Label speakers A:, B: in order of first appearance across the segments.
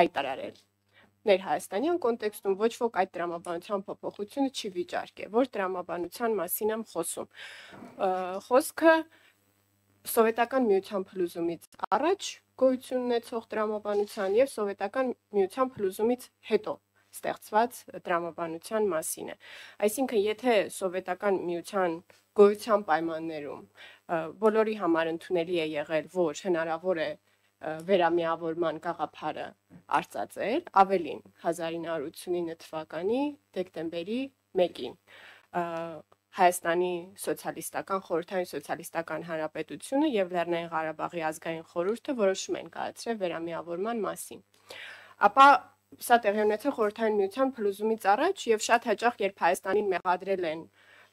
A: հայտարարել ներհայաստանյան կոնտեքստում ոչ ոք այդ տրամաբանության փոփոխությունը չի վիճարկել, որ տրամաբանության մասին եմ խոսում։ Խոսքը սովետական միության փլուզումից առաջ գոյություն ունեցող տրամաբանության եւ սովետական միության փլուզումից հետո ստեղծված տրամաբանության մասին է։ Այսինքն, եթե սովետական միության գոյության պայմաններում բոլորի համար ընդունելի է եղել, որ հնարավոր է վերամիավորման գաղափարը արծածել, ավելին 1989 թվականի դեկտեմբերի 1-ին Հայաստանի սոցիալիստական խորհրդային սոցիալիստական հանրապետությունը եւ Լեռնային Ղարաբաղի ազգային խորհուրդը որոշում են կայացրել վերամիավորման մասին։ Ապա սա տեղի ունեցել խորհրդային միության փլուզումից առաջ եւ շատ հաճախ երբ Հայաստանին մեղադրել են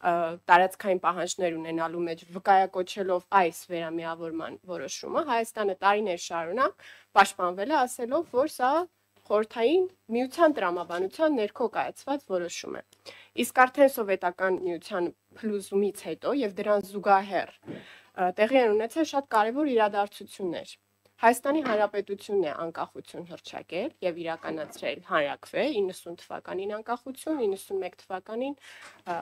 A: տարածքային պահանջներ ունենալու մեջ վկայակոչելով այս վերամիավորման որոշումը Հայաստանը տարիներ շարունակ պաշտպանվել է ասելով, որ սա խորթային միության տրամաբանության ներքո կայացված որոշում է։ Իսկ արդեն սովետական միության փլուզումից հետո եւ դրան զուգահեռ տեղի են ունեցել շատ կարևոր իրադարձություններ։ Հայաստանի Հանրապետությունն է անկախություն հռչակել եւ իրականացրել հանրակրվե 90 թվականին անկախություն, 91 թվականին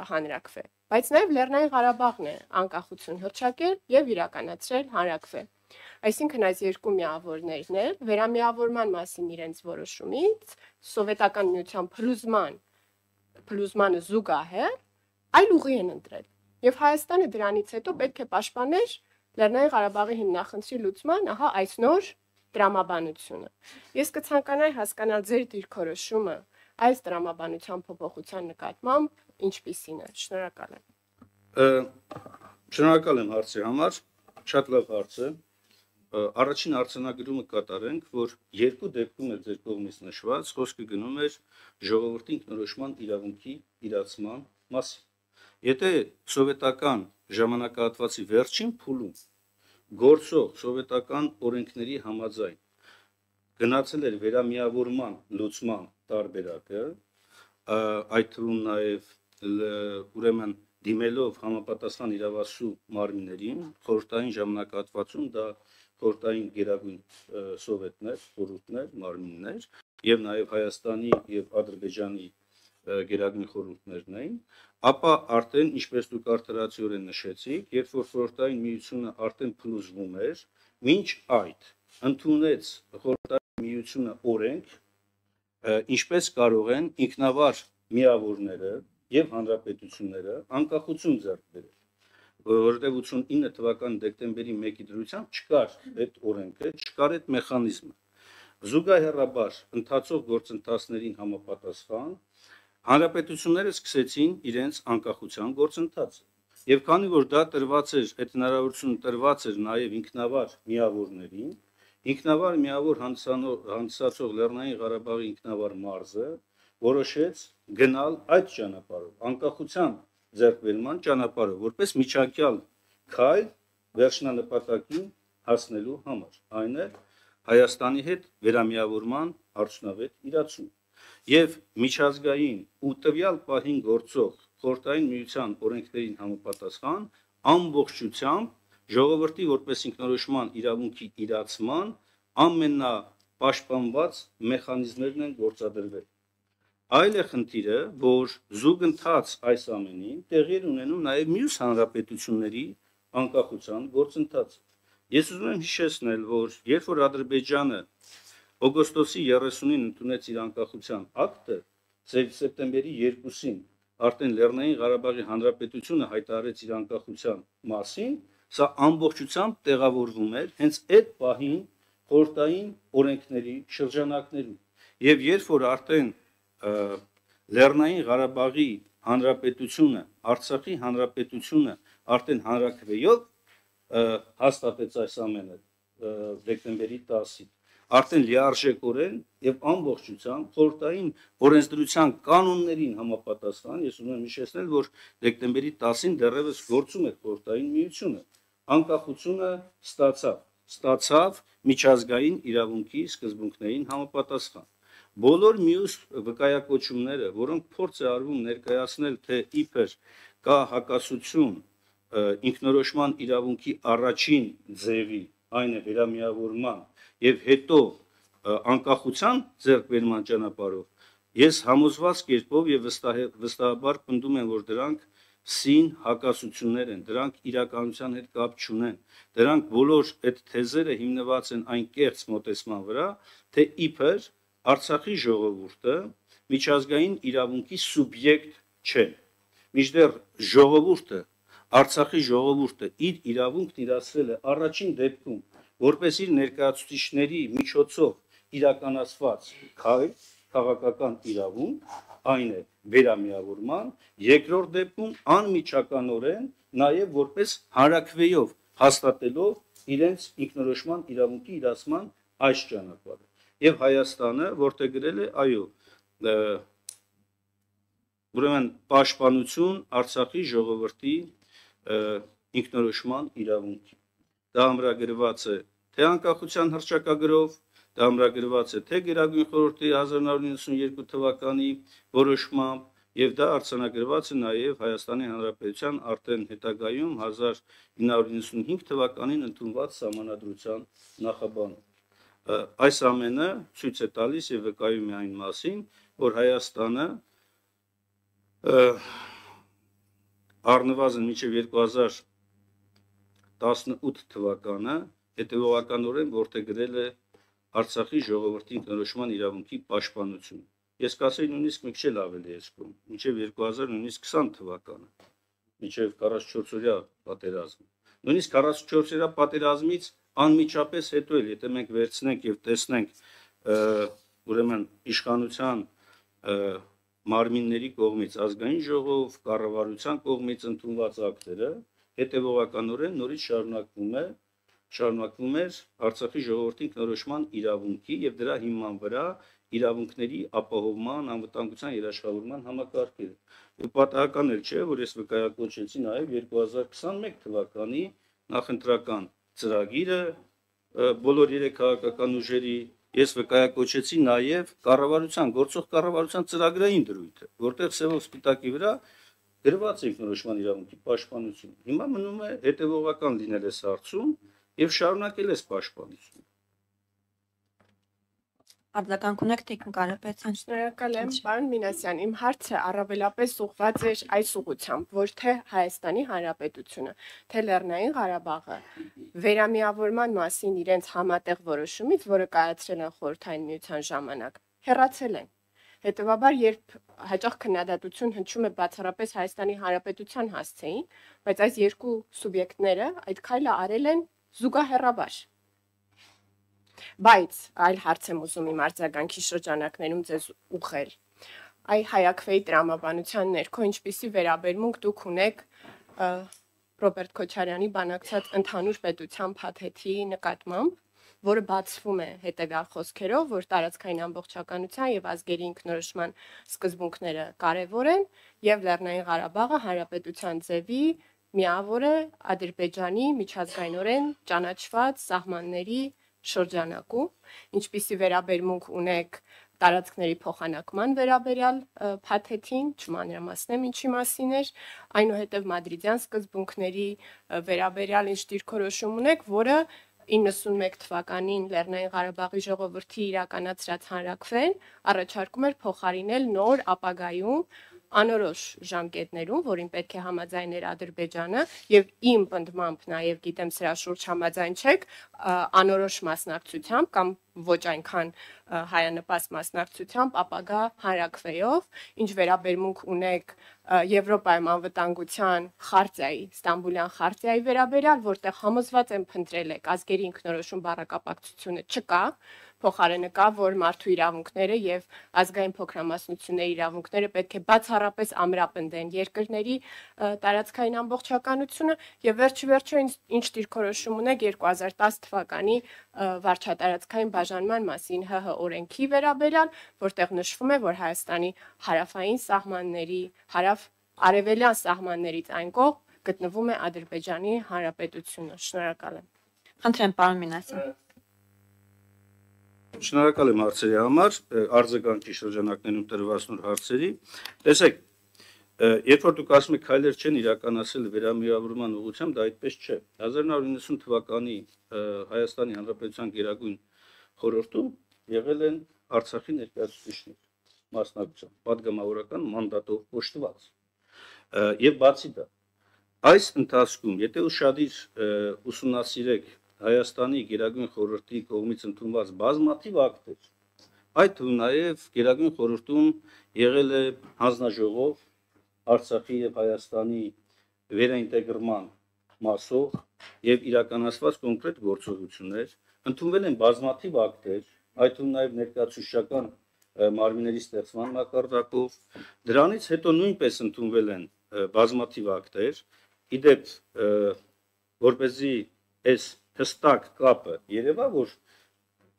A: հանրակրվե։ Բայց նաեւ Լեռնային Ղարաբաղն է անկախություն հռչակել եւ իրականացրել հանրակրվե։ Այսինքն այս երկու միավորներն էլ վերամիավորման մասին իրենց որոշումից սովետական միության փլուզման փլուզմանը զուգահեռ այլ ուղի են ընտրել։ Եվ Հայաստանը դրանից հետո պետք է պաշտպաներ Լեռնային Ղարաբաղի հիմնախնդրի լուծման, ահա այս նոր դրամաբանությունը։ Ես կցանկանայի հասկանալ ձեր դիրքորոշումը այս դրամաբանության փոփոխության նկատմամբ ինչպիսին է։ Շնորհակալ եմ։
B: Շնորհակալ եմ հարցի համար։ Շատ լավ հարց է։ Առաջին արցանագրումը կատարենք, որ երկու դեպքում է ձեր կողմից նշված, խոսքը գնում էր ժողովրդի ինքնորոշման իրավունքի իրացման մասին։ Եթե սովետական ժամանակահատվածի վերջին փուլում գործող սովետական օրենքների համաձայն գնացել էր վերամիավորման լուծման տարբերակը, այդ թվում նաև ուրեմն դիմելով համապատասխան իրավասու մարմիններին, խորհրդային ժամանակահատվածում դա խորհրդային գերագույն սովետներ, խորհուրդներ, մարմիններ եւ նաև Հայաստանի եւ Ադրբեջանի գերագույն խորհուրդներն էին, ապա արդեն ինչպես դուք արդարացիորեն նշեցիք, երբ որ խորհրդային միությունը արդեն փլուզվում էր, ոչ այդ ընդունեց խորհրդային միությունը օրենք, ինչպես կարող են ինքնավար միավորները եւ հանրապետությունները անկախություն ձեռք բերել որովհետև 89 թվականի դեկտեմբերի 1-ի դրությամբ չկար այդ օրենքը, չկար այդ մեխանիզմը։ Զուգահեռաբար ընթացող գործընթացներին համապատասխան Հանրապետությունները սկսեցին իրենց անկախության գործընթացը։ Եվ քանի որ դա տրված էր, այդ հնարավորությունը տրված էր նաև ինքնավար միավորներին, ինքնավար միավոր հանդիսացող Լեռնային Ղարաբաղի ինքնավար մարզը որոշեց գնալ այդ ճանապարհով, անկախության ձեռքբերման ճանապարհով, որպես միջանկյալ քայլ վերջնանպատակին հասնելու համար։ Այն է Հայաստանի հետ վերամիավորման արդյունավետ իրացում եւ միջազգային ու տվյալ պահին գործող խորտային միության օրենքներին համապատասխան ամբողջությամբ ժողովրդի որպես ինքնորոշման իրավունքի իրացման ամենապաշտպանված մեխանիզմներն են գործադրվել։ Այլ է խնդիրը, որ զուգընթաց այս ամենին տեղի ունենում նաև մյուս հանրապետությունների անկախության գործընթացը։ Ես ուզում եմ հիշեցնել, որ երբ որ Ադրբեջանը օգոստոսի 30-ին ընդունեց իր անկախության ակտը, սեպտեմբերի 2-ին արդեն Լեռնային Ղարաբաղի Հանրապետությունը հայտարարեց իր անկախության մասին, սա ամբողջությամբ տեղավորվում էր հենց այդ պահին խորտային օրենքների շրջանակներում։ Եւ երբ որ արդեն Լեռնային Ղարաբաղի Հանրապետությունը, Արցախի Հանրապետությունը արդեն հանրակրվեով հաստատեց այս ամենը դեկտեմբերի 10-ին արդեն լիարժեքորեն եւ ամբողջությամբ խորհրդային օրենսդրության կանոններին համապատասխան, ես ուզում եմ հիշեցնել, որ դեկտեմբերի 10-ին դեռևս գործում է խորհրդային միությունը։ Անկախությունը ստացավ, ստացավ միջազգային իրավունքի սկզբունքներին համապատասխան։ Բոլոր մյուս վկայակոչումները, որոնք փորձ է արվում ներկայացնել, թե իբր կա հակասություն ինքնորոշման իրավունքի առաջին ձևի, այն է վերամիավորման եւ հետո անկախության ձեռքբերման ճանապարհով ես համոզված կերպով եւ վստահ վստահաբար պնդում եմ որ դրանք սին հակասություններ են, դրանք իրականության հետ կապ չունեն։ Դրանք բոլոր այդ թեզերը հիմնված են այն կերծ մոտեցման վրա, թե իբր Արցախի ժողովուրդը միջազգային իրավունքի սուբյեկտ չէ։ Միջդեռ ժողովուրդը Արցախի ժողովուրդը իր իրավունքն իրացրել է առաջին դեպքում, որպես իր ներկայացուցիչների միջոցով իրականացված քայլ, քաղաքական իրավունք, այն է վերամիավորման, երկրորդ դեպքում անմիջականորեն նաև որպես հանրակրվեյով հաստատելով իրենց ինքնորոշման իրավունքի իրացման այս ճանապարհը։ Եվ Հայաստանը, որտեղ գրել է, այո, ուրեմն պաշտպանություն Արցախի ժողովրդի ինքնորոշման իրավունքի։ Դա ամրագրված է թե անկախության հռչակագրով, Դա ամրագրված է թե Գերագույն խորհրդի 1992 թվականի որոշմամբ եւ դա արձանագրված է նաեւ Հայաստանի Հանրապետության արդեն հետագայում 1995 թվականին ընդունված համանadrության նախաբանում։ Այս ամենը ցույց է տալիս եւ վկայում է այն մասին, որ Հայաստանը առնվազն մինչև 2018 թվականը հետևողականորեն որտեղ գրել է Արցախի ժողովրդի ինքնորոշման իրավունքի պաշտպանություն։ Ես կասեի նույնիսկ մի քիչ ավելի էսկում, մինչև 2000 նույնիսկ 20 թվականը, մինչև 44-օրյա պատերազմը։ Նույնիսկ 44-օրյա պատերազմից անմիջապես հետո էլ, եթե մենք վերցնենք եւ տեսնենք ուրեմն իշխանության մարմինների կողմից ազգային ժողով, կառավարության կողմից ընդունված ակտերը, հետևողականորեն նորից շարունակվում է շարունակվում էր Արցախի ժողովրդի ինքնորոշման իրավունքի եւ դրա հիման վրա իրավունքների ապահովման, անվտանգության երաշխավորման համակարգերը։ Ու պատահական էլ չէ, որ ես վկայակոչեցի նաեւ 2021 թվականի նախընտրական ծրագիրը բոլոր երեք քաղաքական ուժերի ես վկայակոչեցի նաև կառավարության գործող կառավարության ծրագրային դրույթը, որտեղ սևով սպիտակի վրա գրված ինքնորոշման իրավունքի պաշտպանություն։ Հիմա մնում է հետևողական լինել այս հարցում եւ շարունակել ես պաշտպանությունը։
C: Արձագանք ունեք Տիկն Կարապետյան։
A: Շնորհակալ եմ, պարոն Մինասյան։ Իմ հարցը առավելապես ուղղված էր այս ուղությամբ, ոչ թե Հայաստանի Հանրապետությունը, թե Լեռնային Ղարաբաղը վերամիավորման մասին իրենց համատեղ որոշումից, որը կայացրել են խորհրդային միության ժամանակ, հեռացել են։ Հետևաբար, երբ հաճախ քննադատություն հնչում է բացառապես Հայաստանի Հանրապետության հասցեին, բայց այս երկու սուբյեկտները այդ քայլը արել են զուգահեռաբար։ Բայց այլ հարց եմ ուզում իմ արձագանքի շրջանակներում ձեզ ուղղել։ Այ հայակվեի տրամաբանության ներքո ինչպիսի վերաբերմունք դուք ունեք Ռոբերտ Քոչարյանի բանակցած ընդհանուր պետության փաթեթի նկատմամբ, որը բացվում է հետեւյալ խոսքերով, որ տարածքային ամբողջականության եւ ազգերի ինքնորոշման սկզբունքները կարեւոր են եւ Լեռնային Ղարաբաղը հանրապետության ձևի միավոր է Ադրբեջանի միջազգայինորեն ճանաչված սահմանների շրջանակում, ինչպիսի վերաբերմունք ունեք տարածքների փոխանակման վերաբերյալ փաթեթին, չմանրամասնեմ ինչի մասին էր, այնուհետև մադրիդյան սկզբունքների վերաբերյալ ինչ դիրքորոշում ունեք, որը 91 թվականին Լեռնային Ղարաբաղի ժողովրդի իրականացրած հանրակրվեն առաջարկում էր փոխարինել նոր ապագայում անորոշ ժամկետներում, որին պետք է համաձայներ Ադրբեջանը եւ իմ պնդմամբ նաեւ գիտեմ սրա շուրջ համաձայն չեք, անորոշ մասնակցությամբ կամ ոչ այնքան հայանպաստ մասնակցությամբ ապագա հանրակրվեով, ինչ վերաբերմունք ունեք Եվրոպայում անվտանգության խարտիայի, Ստամբուլյան խարտիայի վերաբերյալ, որտեղ համոզված եմ փնտրել եք ազգերի ինքնորոշում բառակապակցությունը չկա, փոխարենը կա, որ մարդու իրավունքները եւ ազգային փոքրամասնությունների իրավունքները պետք է բացառապես ամրապնդեն երկրների տարածքային ամբողջականությունը եւ վերջի վերջո ինչ դիրքորոշում ունեք 2010 թվականի վարչատարածքային բաժանման մասին ՀՀ օրենքի վերաբերյալ, որտեղ նշվում է, որ Հայաստանի հարավային սահմանների հարավ արևելյան սահմաններից այն կողմ գտնվում է Ադրբեջանի Հանրապետությունը։ Շնորհակալ եմ։
C: Խնդրեմ, պարոն Մինասյան։
B: Շնորհակալ եմ հարցերի համար, արձագանքի շրջանակներում տրված նոր հարցերի։ Տեսեք, երբ որ դուք ասում եք քայլեր չեն իրականացել վերամիավորման ուղղությամբ, դա այդպես չէ։ 1990 թվականի Հայաստանի Հանրապետության Գերագույն խորհրդում եղել են Արցախի ներկայացուցիչներ մասնակցությամբ, падգամավորական մանդատով կոչված։ Եվ բացի դա, այս ընթացքում, եթե ուշադիր ուսումնասիրեք Հայաստանի Գերագույն խորհրդի կողմից ընդունված բազմաթիվ ակտեր, այդ թվում նաև Գերագույն խորհրդում եղել է հանձնաժողով Արցախի եւ Հայաստանի վերաինտեգրման մասով եւ իրականացված կոնկրետ գործողություններ, ընդունվել են բազմաթիվ ակտեր, այդ թվում նաև ներկայացուցչական մարմինների ստեղծման մակարդակով, դրանից հետո նույնպես ընդունվել են բազմաթիվ ակտեր, իդեպ որպեսզի այս հստակ կապը երևա, որ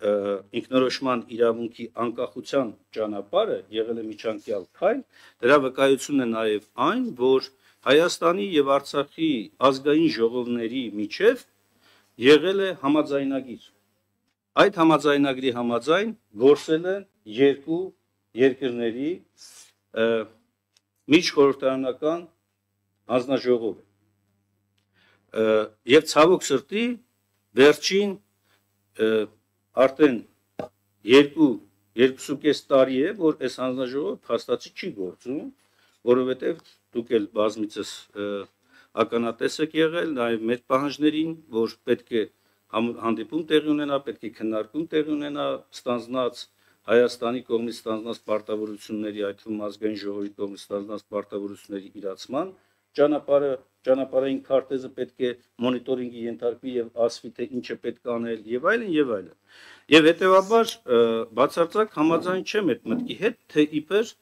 B: ինքնորոշման իրավունքի անկախության ճանապարհը եղել է միջանկյալ քայլ, դրա վկայությունն է նաև այն, որ Հայաստանի եւ Արցախի ազգային ժողովների միջև եղել է համաձայնագիր։ Այդ համաձայնագրի համաձայն գործել են երկու երկրների միջխորհրդարանական հանձնաժողովը։ Եվ ցավոք սրտի վերջին արդեն երկու երկուսուկես տարի է, որ այս հանձնաժողովը փաստացի չի գործում, որովհետև դուք էլ բազմիցս ականատես եք եղել նաև մեր պահանջներին, որ պետք է հանդիպում տեղի ունենա, պետք է քննարկում տեղի ունենա ստանձնած Հայաստանի կողմից ստանձնած պարտավորությունների, այդ թվում ազգային ժողովի կողմից ստանձնած պարտավորությունների իրացման ճանապարհը ճանապարհային քարտեզը պետք է մոնիտորինգի ենթարկվի եւ ասվի թե ինչը պետք է անել եւ այլն եւ այլն։ Եվ հետեւաբար բացարձակ համաձայն չեմ այդ մտքի հետ, թե իբր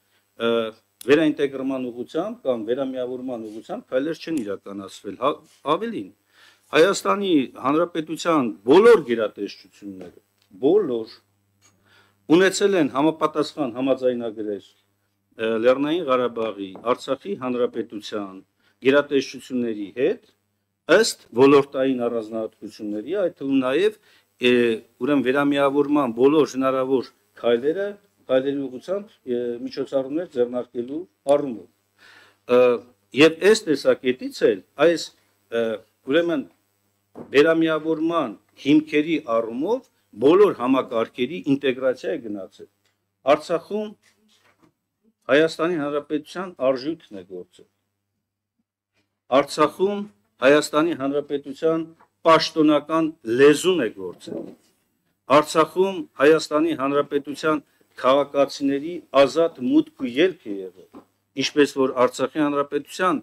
B: վերաինտեգրման ուղղությամբ կամ վերամիավորման ուղղությամբ քայլեր չեն իրականացվել։ հա, Ավելին, Հայաստանի Հանրապետության բոլոր գերատեսչությունները, բոլոր ունեցել են համապատասխան համաձայնագրեր Լեռնային Ղարաբաղի, Արցախի Հանրապետության գերատեսչությունների հետ ըստ ոլորտային առանձնահատկությունների, այդ թվում նաև ուրեմն վերամիավորման բոլոր հնարավոր քայլերը քայլերի ուղղությամբ միջոցառումներ ձեռնարկելու առումով։ Եվ այս տեսակետից էլ այս ուրեմն վերամիավորման հիմքերի առումով բոլոր համակարգերի ինտեգրացիա է գնացել։ Արցախում Հայաստանի Հանրապետության արժույթն է գործել։ Արցախում Հայաստանի Հանրապետության պաշտոնական լեզուն է գործել։ Արցախում Հայաստանի Հանրապետության քաղաքացիների ազատ մուտք ու ելք է եղել, ինչպես որ Արցախի հանրապետության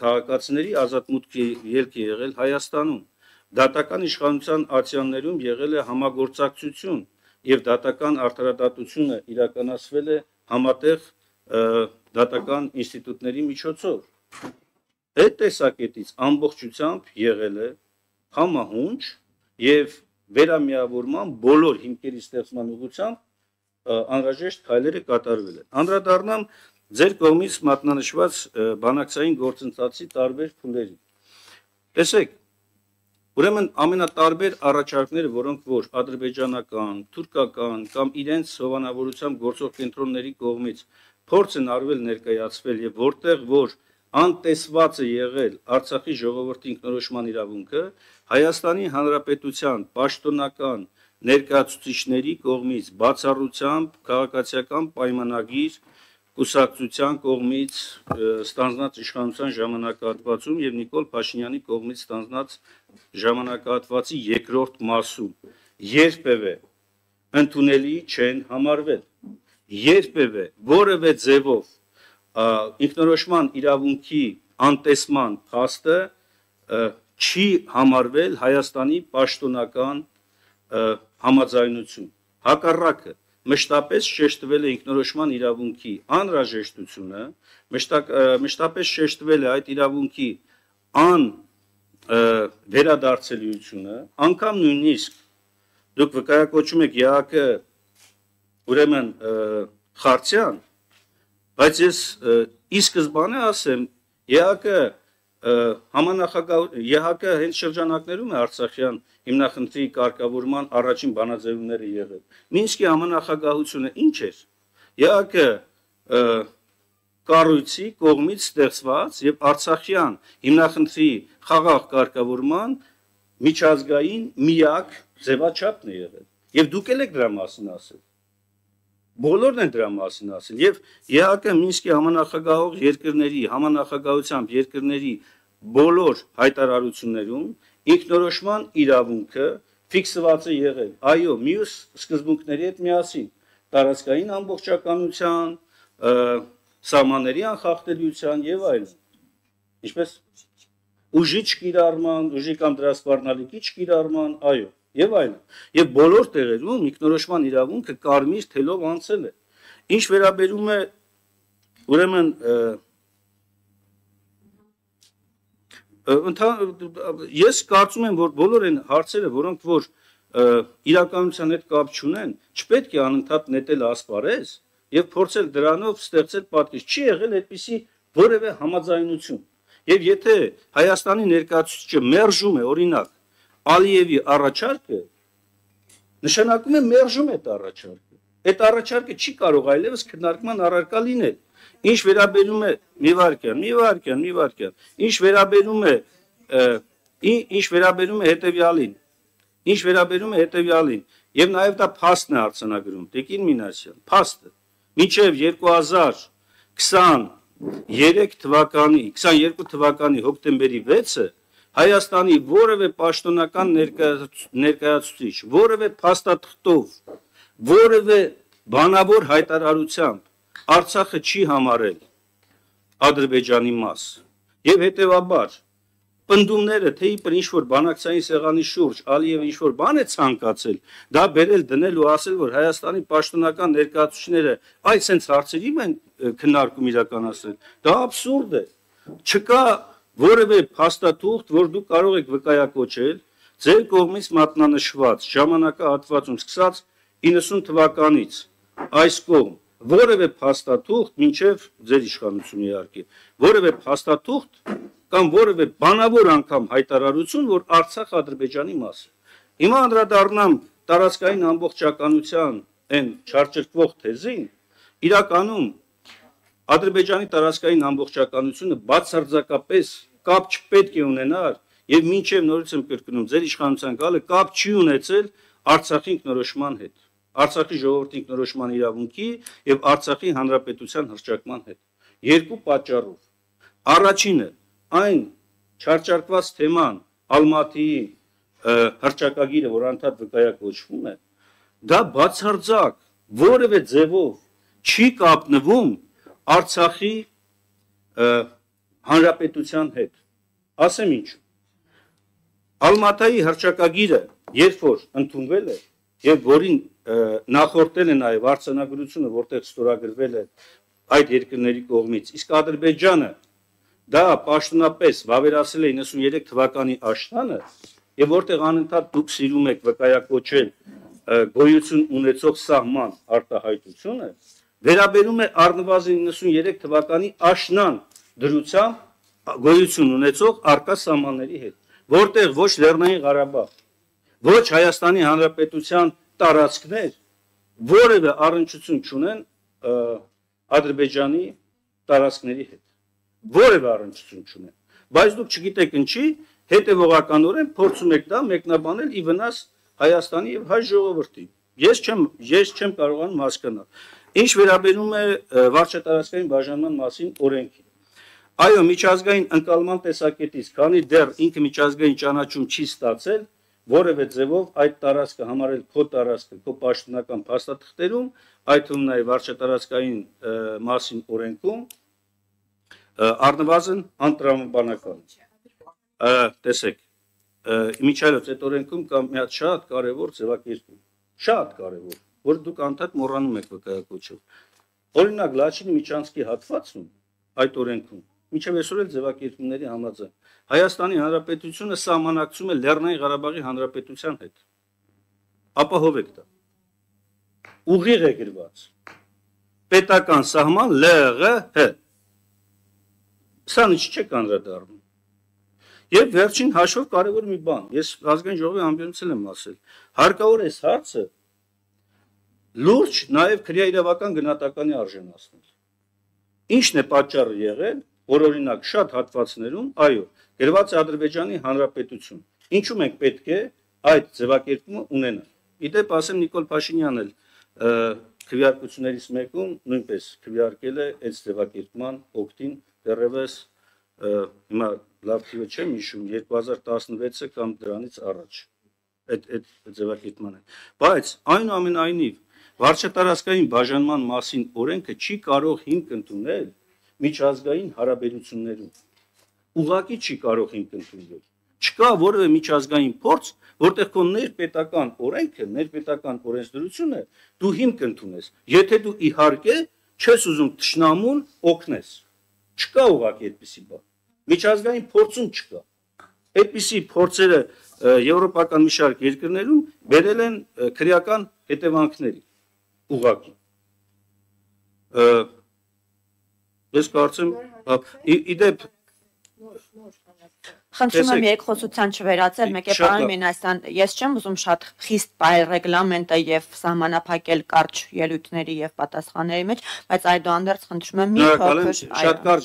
B: քաղաքացիների ազատ մուտքի ելք է եղել Հայաստանում։ Դատական իշխանության ացիաններում եղել է համագործակցություն եւ դատական արդարադատությունը իրականացվել է համատեղ դատական ինստիտուտների միջոցով։ Այդ տեսակետից ամբողջությամբ եղել է համահունչ եւ վերամիավորման բոլոր հիմքերի ստեղծման ուղղությամբ անհրաժեշտ քայլերը կատարվել են։ Անդրադառնամ ձեր կողմից մատնանշված բանակցային գործընթացի տարբեր փուլերի։ Տեսեք, ուրեմն ամենատարբեր առաջարկները, որոնք որ ադրբեջանական, թուրքական կամ իրենց հովանավորությամբ գործող կենտրոնների կողմից փորձ են արվել ներկայացվել եւ որտեղ որ անտեսված է եղել Արցախի ժողովրդի ինքնորոշման իրավունքը, Հայաստանի Հանրապետության պաշտոնական ներկայացուցիչների կողմից բացառությամբ քաղաքացիական պայմանագիր կուսակցության կողմից ստանձնած իշխանության ժամանակահատվածում եւ Նիկոլ Փաշինյանի կողմից ստանձնած ժամանակահատվածի երկրորդ մասում երբևէ ընդունելի չեն համարվել երբևէ որևէ ձևով ինքնորոշման իրավունքի անտեսման փաստը չի համարվել Հայաստանի պաշտոնական համաձայնություն։ Հակառակը մշտապես շեշտվել է ինքնորոշման իրավունքի անհրաժեշտությունը, մշտապես շեշտվել է այդ իրավունքի ան վերադարձելիությունը, անկամ նույնիսկ դուք վկայակոչում եք ԵԱԿ-ը ուրեմն խարցյան, բայց ես ի սկզբանե ասեմ, ԵԱԿ-ը համանախագահ ԵՀԿ հենց շրջանակներում է Արցախյան հիմնախնդրի կարգավորման առաջին բանաձևումները եղել։ Մինսկի համանախագահությունը ինչ էր։ ԵՀԿ կառույցի կողմից ստեղծված եւ Արցախյան հիմնախնդրի խաղաղ կարգավորման միջազգային միակ ձևաչափն է եղել։ Եվ դուք եք դրա մասին ասել։ Բոլորն են դրա մասին ասել եւ ԵԱԿ Մինսկի համանախագահող երկրների համանախագահությամբ երկրների բոլոր հայտարարություններում ինքնորոշման իրավունքը ֆիքսված է եղել։ Այո, մյուս սկզբունքների հետ միասին տարածքային ամբողջականության, սահմանների անխախտելիության եւ այլն։ Ինչպես ուժի չկիրառման, ուժի կամ դրա սպառնալիքի չկիրառման, այո, եւ այլն։ Եվ բոլոր տեղերում ինքնորոշման իրավունքը կարմիր թելով անցել է։ Ինչ վերաբերում է ուրեմն ես կարծում եմ, որ բոլոր այն հարցերը, որոնք որ իրականության հետ կապ չունեն, չպետք է անընդհատ նետել ասպարեզ եւ փորձել դրանով ստեղծել պատկեր։ Չի եղել այդպիսի որևէ համաձայնություն։ Եվ եթե Հայաստանի ներկայացուցիչը մերժում է օրինակ Ալիևի առաջարկը նշանակում է մերժում այդ առաջարկը։ Այդ առաջարկը չի կարող այլևս քննարկման առարկա լինել։ Ինչ վերաբերում է մի վարքյան, մի վարքյան, մի վարքյան։ Ինչ վերաբերում է ինչ վերաբերում է հետեւյալին։ Ինչ վերաբերում է հետեւյալին, եւ նաեւ դա փաստն է արցանագրում Տեկին Մինասյան, փաստը։ Մինչեւ 2023 թվականի 22 թվականի հոկտեմբերի 6-ը Հայաստանի որևէ պաշտոնական ներկայացուցիչ, որևէ փաստաթղթով, որևէ բանավոր հայտարարությամբ Արցախը չի համարել Ադրբեջանի մաս։ Եվ հետևաբար պնդումները թե իբր ինչ որ բանակցային սեղանի շուրջ Ալիևը ինչ որ բան է ցանկացել, դա բերել դնել ու ասել, որ Հայաստանի պաշտոնական ներկայացուցիչները այ սենց հարցերի են քննարկում իրականացնել։ Դա абսուրդ է։ Չկա որևէ փաստաթուղթ, որ դուք կարող եք վկայակոչել ձեր կողմից մատնանշված ժամանակահատվածում սկսած 90 թվականից այս կողմ որևէ փաստաթուղթ, ինչև ձեր իշխանությունը իհարկե, որևէ փաստաթուղթ կամ որևէ բանավոր անգամ հայտարարություն, որ Արցախ Ադրբեջանի մաս է։ Հիմա անդրադառնամ տարածքային ամբողջականության այն չարչրկվող թեզին, իրականում Ադրբեջանի տարածքային ամբողջականությունը բացարձակապես կապ չպետք է ունենար եւ մինչեւ նորից եմ կրկնում ձեր իշխանության գալը կապ չի ունեցել Արցախի ինքնորոշման հետ Արցախի ժողովրդի ինքնորոշման իրավունքի եւ Արցախի հանրապետության հրճակման հետ երկու պատճառով. Առաջինը այն չարչարկված թեման Ալմատիի հրճակագիրը, որ անդադ վկայակոչվում է, դա բացարձակ որևէ ձևով չի կապնվում Արցախի հանրապետության հետ։ Ասեմ ինչ։ Ալմատայի հրճակագիրը, երբ որ ընդունվել է եւ որին նախորդել է նաեւ արցանագրությունը, որտեղ ստորագրվել է այդ երկրների կողմից, իսկ Ադրբեջանը դա պաշտոնապես վավերացել է 93 թվականի աշնանը եւ որտեղ անընդհատ դուք սիրում եք վկայակոչել գոյություն ունեցող սահման արտահայտությունը, վերաբերում է առնվազն 93 թվականի աշնան դրությամբ գոյություն ունեցող արկա սահմանների հետ, որտեղ ոչ Լեռնային Ղարաբաղ, ոչ Հայաստանի Հանրապետության տարածքներ որևէ առնչություն չունեն Ադրբեջանի տարածքների հետ։ Որևէ առնչություն չունեն։ Բայց դուք չգիտեք ինչի, հետևողականորեն փորձում եք դա մեկնաբանել ի վնաս Հայաստանի եւ հայ ժողովրդի։ Ես չեմ ես չեմ կարողանում հասկանալ։ Ինչ վերաբերում է վարչատարածքային բաժանման մասին օրենքին։ Այո, միջազգային ընկալման տեսակետից, քանի դեռ ինքը միջազգային ճանաչում չի ստացել, որևէ ձևով այդ տարածքը համարել քո տարածքը, քո պաշտոնական փաստաթղթերում, այդ թվում նաև վարչատարածքային մասին օրենքում առնվազն անտրամաբանական։ Տեսեք, միջայլոց այդ օրենքում կա մի հատ շատ կարևոր ձևակերպում, շատ կարևոր որ դուք անդադ մոռանում եք վկայակոչել։ Օրինակ Լաչինի միջանցքի հատվածում այդ օրենքում միջև այսօր էլ ձևակերպումների համաձայն Հայաստանի Հանրապետությունը սահմանակցում է Լեռնային Ղարաբաղի Հանրապետության հետ։ Ապահովեք դա։ Ուղիղ է գրված։ Պետական սահման ԼՂՀ։ Սա ինչ չեք անդրադառնում։ Եվ վերջին հաշվով կարևոր մի բան, ես ազգային ժողովի ամբիոնցել եմ ասել։ Հարկավոր է հարցը լուրջ նաև քրեա իրավական գնահատականի արժանացնել։ Ինչն է պատճառը եղել, որ օրինակ շատ հատվածներում, այո, գրված է Ադրբեջանի Հանրապետություն։ Ինչու մենք պետք է այդ ձևակերպումը ունենալ։ Իդեպ ասեմ Նիկոլ Փաշինյանն էլ քվեարկություններից մեկում նույնպես քվեարկել է այդ ձևակերպման օկտին դեռևս հիմա լավ թիվը չեմ հիշում 2016-ը կամ դրանից առաջ այդ այդ ձևակերպմանը բայց այնուամենայնիվ վարչատարածքային բաժանման մասին օրենքը չի կարող հիմք ընդունել միջազգային հարաբերություններում ուղղակի չի կարող հիմք ընդունել չկա որևէ միջազգային փորձ, որտեղ քո ներպետական օրենքը, ներպետական օրենսդրությունը դու հիմք ընդունես։ Եթե դու իհարկե չես ուզում ճշնամուն օգնես։ Չկա ուղղակի այդպիսի բան։ Միջազգային փորձում չկա։ Այդպիսի փորձերը եվրոպական մի շարք երկրներում բերել են քրեական հետևանքների ուղղակի։ Ը, Ես կարծեմ, իդեպ
C: Խնդրում եմ երկխոսության չվերացել, մեկ է պարոն Մինասյան, ես չեմ ուզում շատ խիստ բայել ռեգլամենտը եւ սահմանափակել կարճ ելույթների եւ պատասխանների մեջ, բայց այդուհանդերձ խնդրում եմ մի փոքր
B: շատ կարճ